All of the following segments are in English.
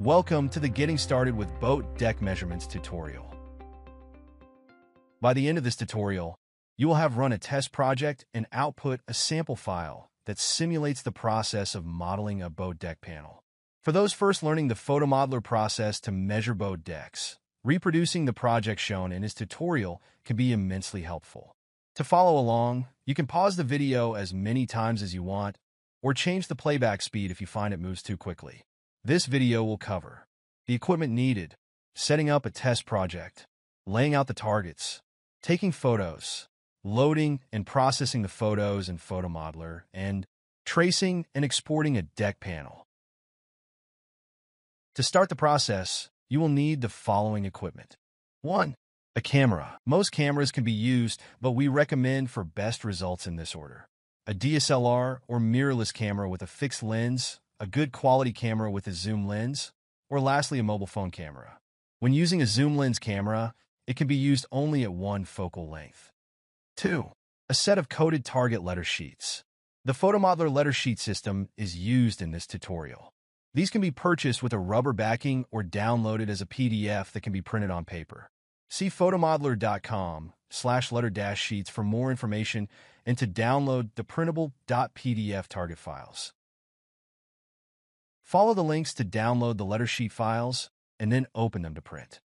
Welcome to the Getting Started with Boat Deck Measurements tutorial. By the end of this tutorial, you will have run a test project and output a sample file that simulates the process of modeling a boat deck panel. For those first learning the photomodeler process to measure boat decks, reproducing the project shown in this tutorial can be immensely helpful. To follow along, you can pause the video as many times as you want, or change the playback speed if you find it moves too quickly. This video will cover the equipment needed, setting up a test project, laying out the targets, taking photos, loading and processing the photos in PhotoModeler, and tracing and exporting a deck panel. To start the process, you will need the following equipment. 1. A camera. Most cameras can be used, but we recommend for best results in this order. A DSLR or mirrorless camera with a fixed lens, a good quality camera with a zoom lens, or lastly, a mobile phone camera. When using a zoom lens camera, it can be used only at one focal length. 2. A set of coded target letter sheets. The PhotoModeler letter sheet system is used in this tutorial. These can be purchased with a rubber backing or downloaded as a PDF that can be printed on paper. See photomodeler.com slash letter dash sheets for more information and to download the printable .pdf target files. Follow the links to download the letter sheet files and then open them to print.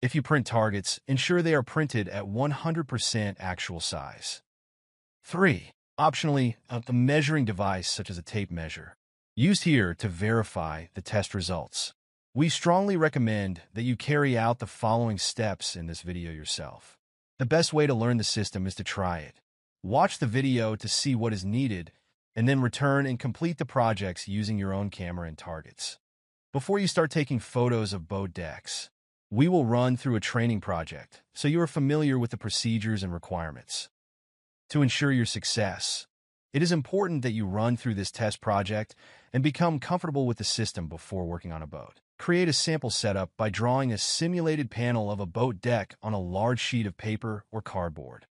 If you print targets, ensure they are printed at 100% actual size. 3. Optionally, uh, a measuring device such as a tape measure, used here to verify the test results. We strongly recommend that you carry out the following steps in this video yourself. The best way to learn the system is to try it. Watch the video to see what is needed, and then return and complete the projects using your own camera and targets. Before you start taking photos of boat decks, we will run through a training project so you are familiar with the procedures and requirements. To ensure your success, it is important that you run through this test project and become comfortable with the system before working on a boat. Create a sample setup by drawing a simulated panel of a boat deck on a large sheet of paper or cardboard.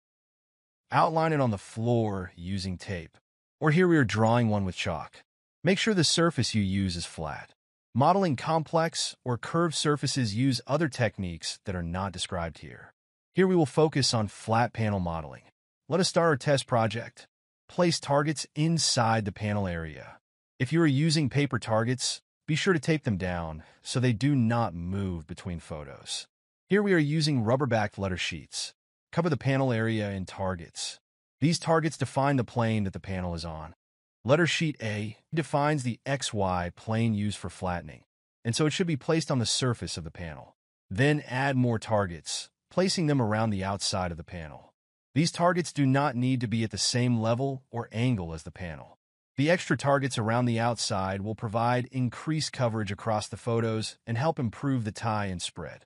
Outline it on the floor using tape, or here we are drawing one with chalk. Make sure the surface you use is flat. Modeling complex or curved surfaces use other techniques that are not described here. Here we will focus on flat panel modeling. Let us start our test project. Place targets inside the panel area. If you are using paper targets, be sure to tape them down so they do not move between photos. Here we are using rubber-backed letter sheets. Cover the panel area in targets. These targets define the plane that the panel is on. Letter sheet A defines the XY plane used for flattening, and so it should be placed on the surface of the panel. Then add more targets, placing them around the outside of the panel. These targets do not need to be at the same level or angle as the panel. The extra targets around the outside will provide increased coverage across the photos and help improve the tie and spread.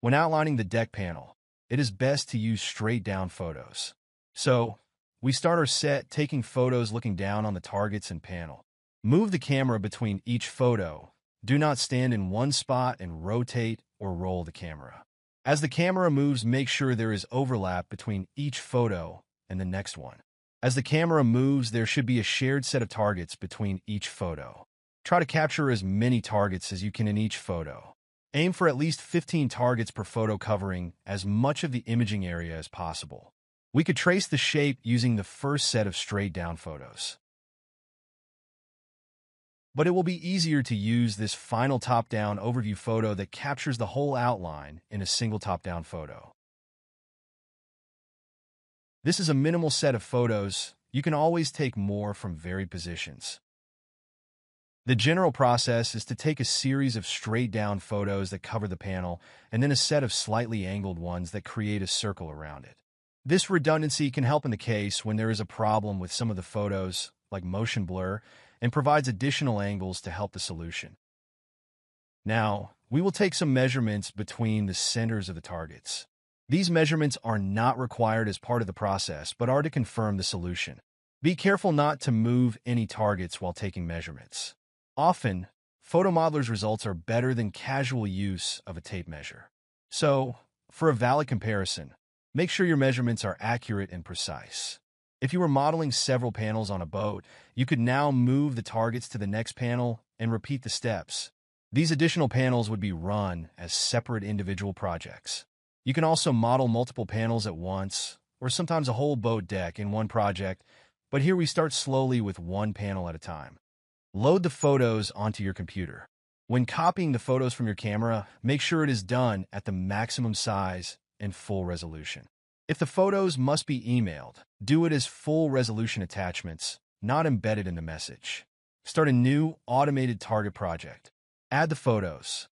When outlining the deck panel, it is best to use straight down photos. So, we start our set taking photos looking down on the targets and panel. Move the camera between each photo. Do not stand in one spot and rotate or roll the camera. As the camera moves, make sure there is overlap between each photo and the next one. As the camera moves, there should be a shared set of targets between each photo. Try to capture as many targets as you can in each photo. Aim for at least 15 targets per photo covering as much of the imaging area as possible. We could trace the shape using the first set of straight down photos but it will be easier to use this final top-down overview photo that captures the whole outline in a single top-down photo. This is a minimal set of photos. You can always take more from varied positions. The general process is to take a series of straight-down photos that cover the panel and then a set of slightly angled ones that create a circle around it. This redundancy can help in the case when there is a problem with some of the photos, like motion blur, and provides additional angles to help the solution. Now, we will take some measurements between the centers of the targets. These measurements are not required as part of the process, but are to confirm the solution. Be careful not to move any targets while taking measurements. Often, photomodeler's results are better than casual use of a tape measure. So, for a valid comparison, Make sure your measurements are accurate and precise. If you were modeling several panels on a boat, you could now move the targets to the next panel and repeat the steps. These additional panels would be run as separate individual projects. You can also model multiple panels at once, or sometimes a whole boat deck in one project, but here we start slowly with one panel at a time. Load the photos onto your computer. When copying the photos from your camera, make sure it is done at the maximum size and full resolution. If the photos must be emailed, do it as full resolution attachments, not embedded in the message. Start a new automated target project. Add the photos.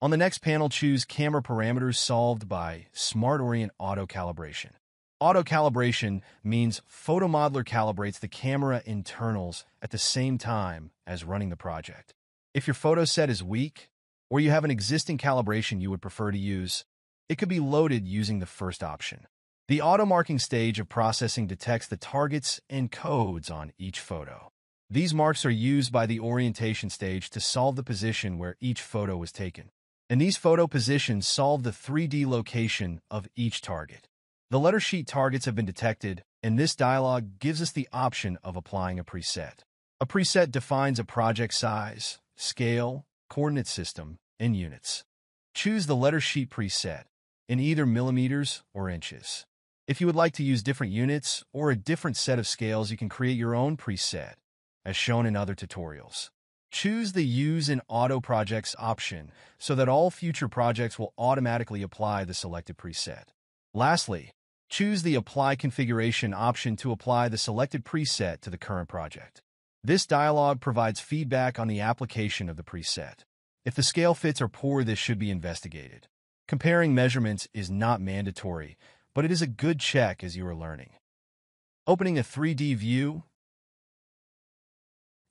On the next panel, choose Camera Parameters solved by Smart Orient Auto Calibration. Auto calibration means PhotoModeler calibrates the camera internals at the same time as running the project. If your photo set is weak, or you have an existing calibration you would prefer to use, it could be loaded using the first option. The auto marking stage of processing detects the targets and codes on each photo. These marks are used by the orientation stage to solve the position where each photo was taken and these photo positions solve the 3D location of each target. The letter sheet targets have been detected, and this dialog gives us the option of applying a preset. A preset defines a project size, scale, coordinate system, and units. Choose the letter sheet preset in either millimeters or inches. If you would like to use different units or a different set of scales, you can create your own preset, as shown in other tutorials. Choose the Use in Auto Projects option so that all future projects will automatically apply the selected preset. Lastly, choose the Apply Configuration option to apply the selected preset to the current project. This dialog provides feedback on the application of the preset. If the scale fits are poor, this should be investigated. Comparing measurements is not mandatory, but it is a good check as you are learning. Opening a 3D view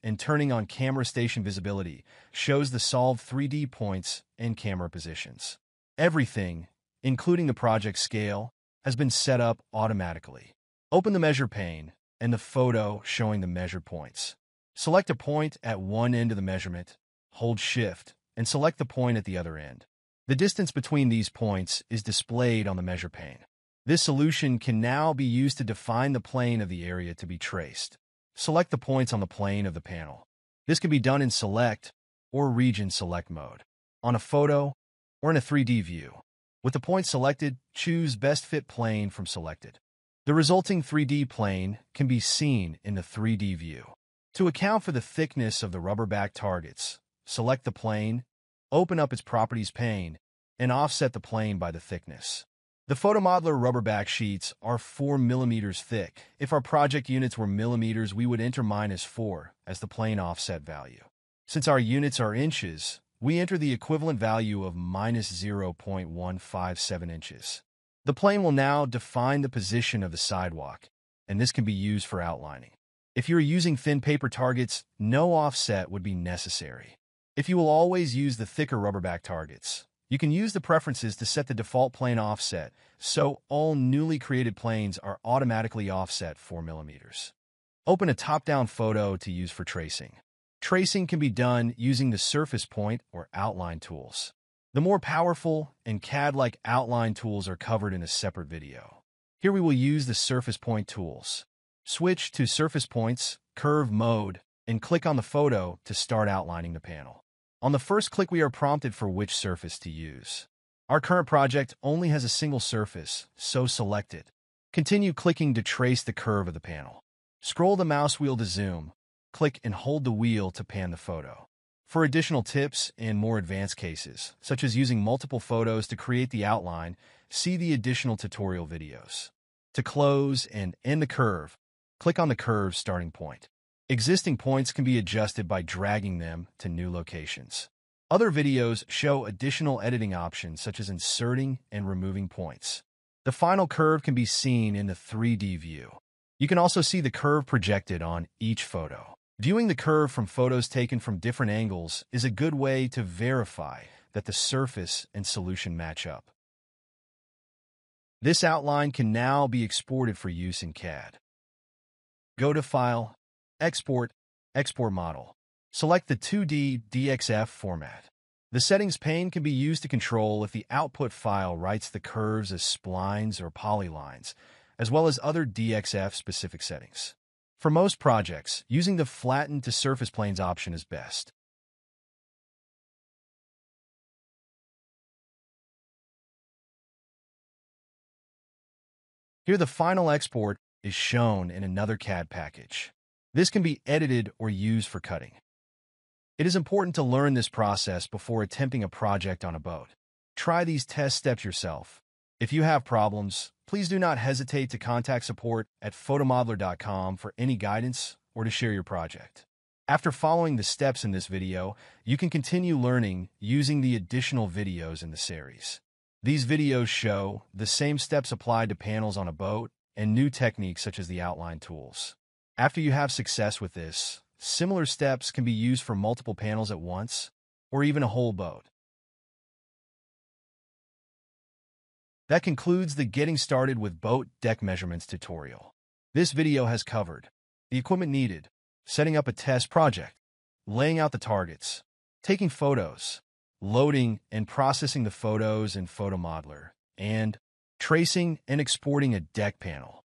and turning on camera station visibility shows the solved 3D points and camera positions. Everything, including the project scale, has been set up automatically. Open the measure pane and the photo showing the measure points. Select a point at one end of the measurement, hold Shift, and select the point at the other end. The distance between these points is displayed on the measure pane. This solution can now be used to define the plane of the area to be traced. Select the points on the plane of the panel. This can be done in Select or Region Select mode, on a photo, or in a 3D view. With the point selected, choose Best Fit Plane from Selected. The resulting 3D plane can be seen in the 3D view. To account for the thickness of the rubber back targets, select the plane, open up its Properties pane, and offset the plane by the thickness. The PhotoModeler rubber back sheets are 4 millimeters thick. If our project units were millimeters, we would enter minus 4 as the plane offset value. Since our units are inches, we enter the equivalent value of minus 0.157 inches. The plane will now define the position of the sidewalk, and this can be used for outlining. If you're using thin paper targets, no offset would be necessary. If you will always use the thicker rubber back targets, you can use the preferences to set the default plane offset, so all newly created planes are automatically offset 4 millimeters. Open a top-down photo to use for tracing. Tracing can be done using the surface point or outline tools. The more powerful and CAD-like outline tools are covered in a separate video. Here we will use the surface point tools. Switch to surface points, curve mode, and click on the photo to start outlining the panel. On the first click, we are prompted for which surface to use. Our current project only has a single surface, so select it. Continue clicking to trace the curve of the panel. Scroll the mouse wheel to zoom. Click and hold the wheel to pan the photo. For additional tips and more advanced cases, such as using multiple photos to create the outline, see the additional tutorial videos. To close and end the curve, click on the curve starting point. Existing points can be adjusted by dragging them to new locations. Other videos show additional editing options such as inserting and removing points. The final curve can be seen in the 3D view. You can also see the curve projected on each photo. Viewing the curve from photos taken from different angles is a good way to verify that the surface and solution match up. This outline can now be exported for use in CAD. Go to File, Export, Export Model. Select the 2D DXF format. The settings pane can be used to control if the output file writes the curves as splines or polylines, as well as other DXF-specific settings. For most projects, using the Flatten to Surface Planes option is best. Here the final export is shown in another CAD package. This can be edited or used for cutting. It is important to learn this process before attempting a project on a boat. Try these test steps yourself. If you have problems, please do not hesitate to contact support at photomodeler.com for any guidance or to share your project. After following the steps in this video, you can continue learning using the additional videos in the series. These videos show the same steps applied to panels on a boat and new techniques such as the outline tools. After you have success with this, Similar steps can be used for multiple panels at once, or even a whole boat. That concludes the Getting Started with Boat Deck Measurements tutorial. This video has covered the equipment needed, setting up a test project, laying out the targets, taking photos, loading and processing the photos in PhotoModeler, and tracing and exporting a deck panel.